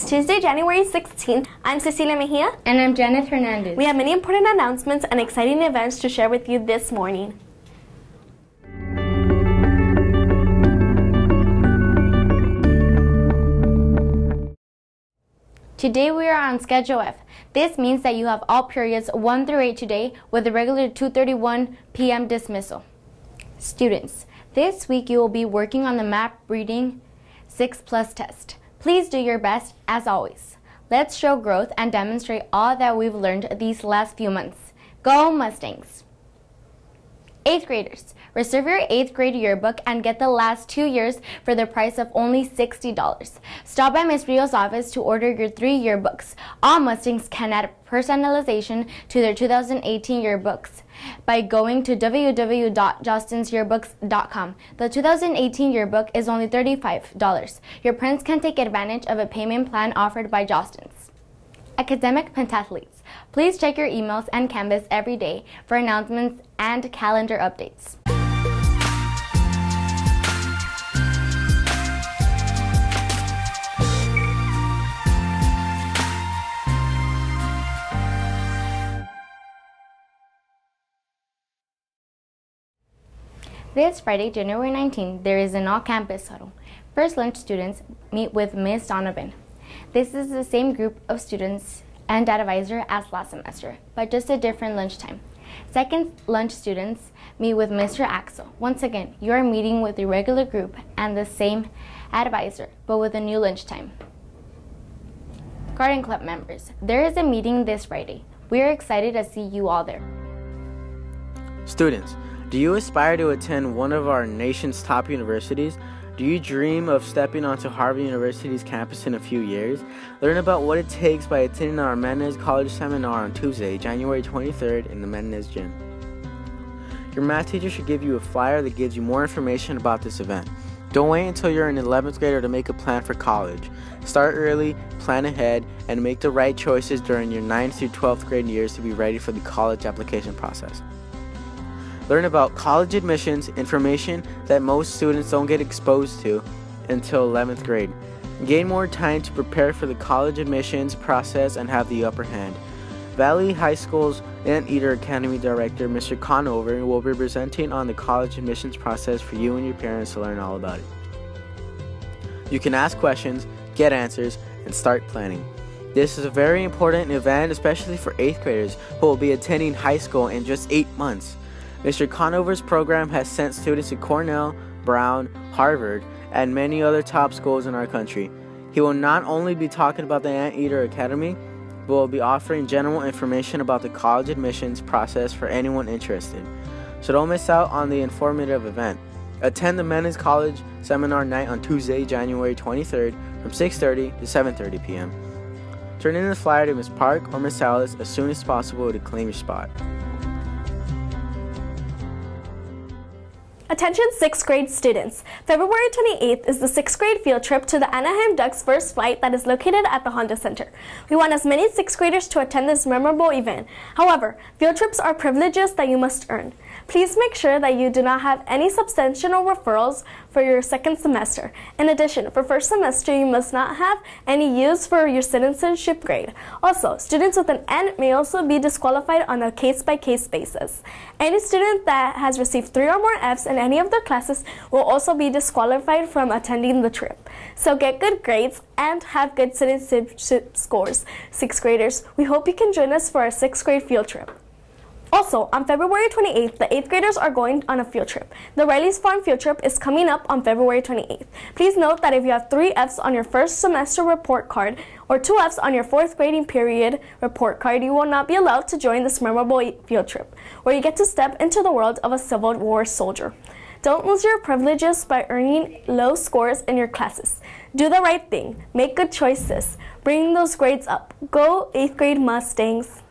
It's Tuesday, January 16th. I'm Cecilia Mejia. And I'm Janet Hernandez. We have many important announcements and exciting events to share with you this morning. Today we are on Schedule F. This means that you have all periods 1 through 8 today with a regular 2.31 p.m. dismissal. Students, this week you will be working on the map reading 6 plus test. Please do your best as always. Let's show growth and demonstrate all that we've learned these last few months. Go Mustangs! 8th graders, reserve your 8th grade yearbook and get the last two years for the price of only $60. Stop by Ms. Rio's office to order your three yearbooks. All Mustangs can add personalization to their 2018 yearbooks by going to www.jostensyearbooks.com. The 2018 yearbook is only $35. Your parents can take advantage of a payment plan offered by Jostens. Academic Pentathletes. Please check your emails and Canvas every day for announcements and calendar updates. This Friday, January 19, there is an all-campus huddle. First lunch students meet with Ms. Donovan. This is the same group of students and advisor as last semester, but just a different lunchtime. Second lunch students meet with Mr. Axel. Once again, you are meeting with the regular group and the same advisor, but with a new lunchtime. Garden Club members, there is a meeting this Friday. We are excited to see you all there. Students, do you aspire to attend one of our nation's top universities? Do you dream of stepping onto Harvard University's campus in a few years? Learn about what it takes by attending our Mendez College seminar on Tuesday, January 23rd in the Mendez Gym. Your math teacher should give you a flyer that gives you more information about this event. Don't wait until you're an 11th grader to make a plan for college. Start early, plan ahead, and make the right choices during your 9th through 12th grade years to be ready for the college application process. Learn about college admissions, information that most students don't get exposed to until 11th grade. Gain more time to prepare for the college admissions process and have the upper hand. Valley High School's Anteater Academy Director, Mr. Conover, will be presenting on the college admissions process for you and your parents to learn all about it. You can ask questions, get answers, and start planning. This is a very important event, especially for 8th graders who will be attending high school in just 8 months. Mr. Conover's program has sent students to Cornell, Brown, Harvard, and many other top schools in our country. He will not only be talking about the Anteater Academy, but will be offering general information about the college admissions process for anyone interested. So don't miss out on the informative event. Attend the Mendez College Seminar Night on Tuesday, January 23rd from 6.30 to 7.30 p.m. Turn in the flyer to Ms. Park or Ms. Salas as soon as possible to claim your spot. Attention 6th grade students. February 28th is the 6th grade field trip to the Anaheim Ducks first flight that is located at the Honda Center. We want as many 6th graders to attend this memorable event. However, field trips are privileges that you must earn. Please make sure that you do not have any substantial referrals for your second semester. In addition, for first semester, you must not have any use for your citizenship grade. Also, students with an N may also be disqualified on a case-by-case -case basis. Any student that has received three or more Fs in any of their classes will also be disqualified from attending the trip. So get good grades and have good citizenship scores. Sixth graders, we hope you can join us for our sixth grade field trip. Also, on February 28th, the 8th graders are going on a field trip. The Riley's Farm field trip is coming up on February 28th. Please note that if you have three Fs on your first semester report card or two Fs on your fourth grading period report card, you will not be allowed to join this memorable field trip, where you get to step into the world of a Civil War soldier. Don't lose your privileges by earning low scores in your classes. Do the right thing. Make good choices. Bring those grades up. Go 8th grade Mustangs.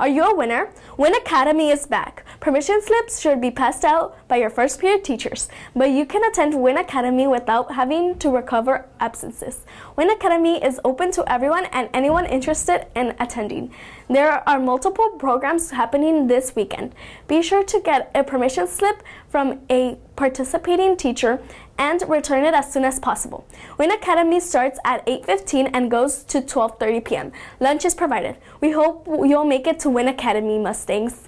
Are you a winner? Win Academy is back. Permission slips should be passed out by your first period teachers, but you can attend Win Academy without having to recover absences. Win Academy is open to everyone and anyone interested in attending. There are multiple programs happening this weekend. Be sure to get a permission slip from a participating teacher and return it as soon as possible. Win Academy starts at 8.15 and goes to 12.30 p.m. Lunch is provided. We hope you'll make it to Win Academy Mustangs.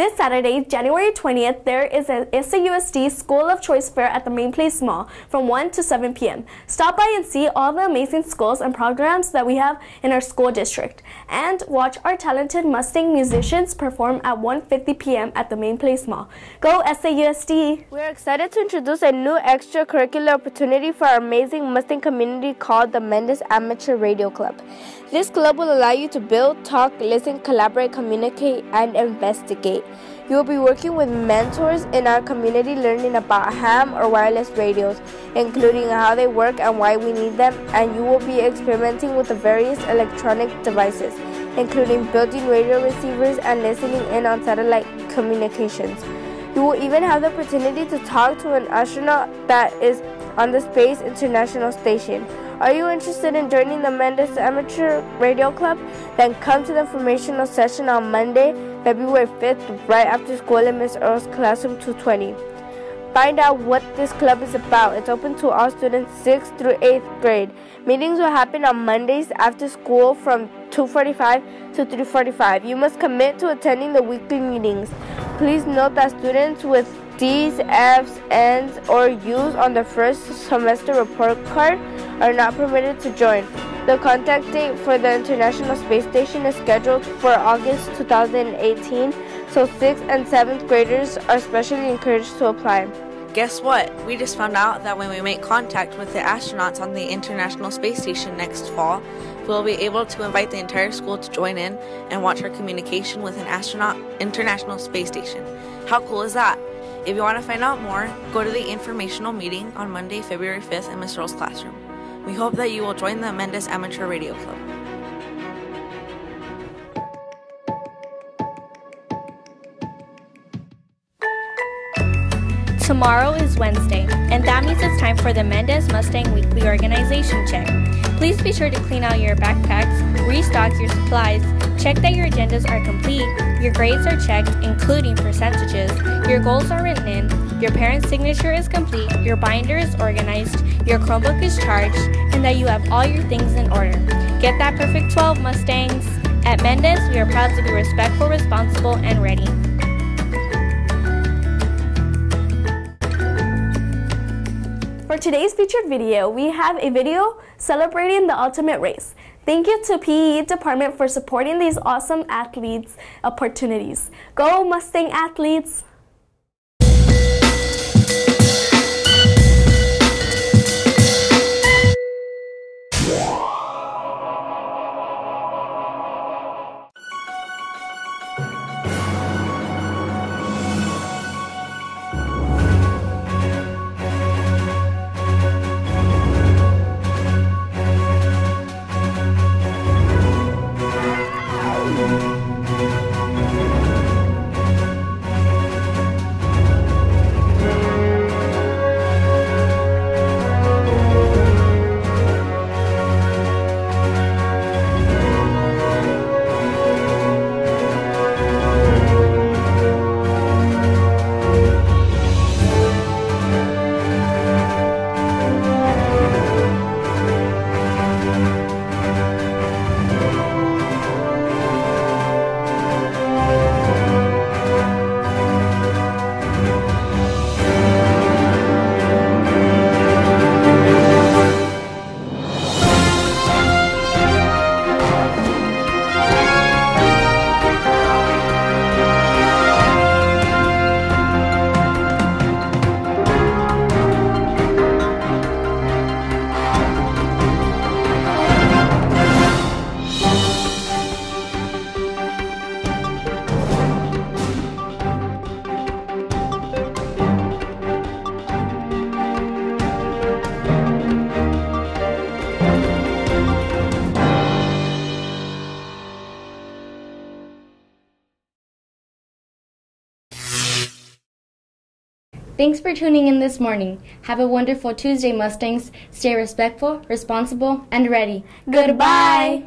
This Saturday, January 20th, there is a SAUSD School of Choice Fair at the Main Place Mall from 1 to 7 p.m. Stop by and see all the amazing schools and programs that we have in our school district. And watch our talented Mustang musicians perform at 1.50 p.m. at the Main Place Mall. Go SAUSD! We're excited to introduce a new extracurricular opportunity for our amazing Mustang community called the Mendez Amateur Radio Club. This club will allow you to build, talk, listen, collaborate, communicate, and investigate. You will be working with mentors in our community learning about ham or wireless radios, including how they work and why we need them, and you will be experimenting with the various electronic devices, including building radio receivers and listening in on satellite communications. You will even have the opportunity to talk to an astronaut that is on the Space International Station. Are you interested in joining the Mendez Amateur Radio Club? Then come to the informational session on Monday, February 5th, right after school in Miss Earl's classroom 220. Find out what this club is about. It's open to all students 6th through 8th grade. Meetings will happen on Mondays after school from 2:45 to 3:45. You must commit to attending the weekly meetings. Please note that students with D's, F's, N's, or U's on the first semester report card are not permitted to join. The contact date for the International Space Station is scheduled for August 2018, so 6th and 7th graders are specially encouraged to apply. Guess what? We just found out that when we make contact with the astronauts on the International Space Station next fall, we'll be able to invite the entire school to join in and watch our communication with an astronaut International Space Station. How cool is that? If you want to find out more, go to the informational meeting on Monday, February 5th in Miss Earl's classroom. We hope that you will join the Mendez Amateur Radio Club. Tomorrow is Wednesday, and that means it's time for the Mendez Mustang Weekly Organization Check. Please be sure to clean out your backpacks, restock your supplies, check that your agendas are complete, your grades are checked, including percentages, your goals are written in, your parent's signature is complete, your binder is organized, your Chromebook is charged, and that you have all your things in order. Get that perfect 12 Mustangs! At Mendez, we are proud to be respectful, responsible, and ready. For today's featured video, we have a video celebrating the ultimate race. Thank you to PE department for supporting these awesome athletes opportunities. Go Mustang athletes! Thanks for tuning in this morning. Have a wonderful Tuesday, Mustangs. Stay respectful, responsible, and ready. Goodbye.